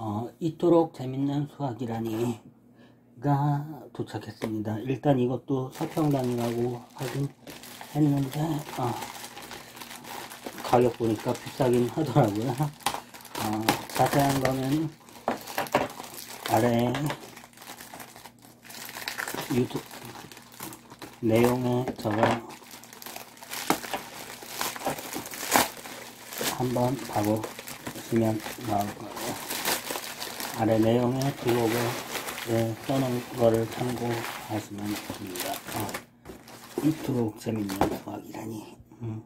어, 이토록 재밌는 수학이라니가 도착했습니다. 일단 이것도 서평당이라고 하긴 했는데 어, 가격 보니까 비싸긴 하더라고요. 어, 자세한 거는 아래 유튜브 내용에 적어 한번 봐보시면 나올 거예요. 아래 내용에 블로그에 써놓은 거를 참고하시면 됩니다. 어, 이토록 재밌는 수학이라니. 음.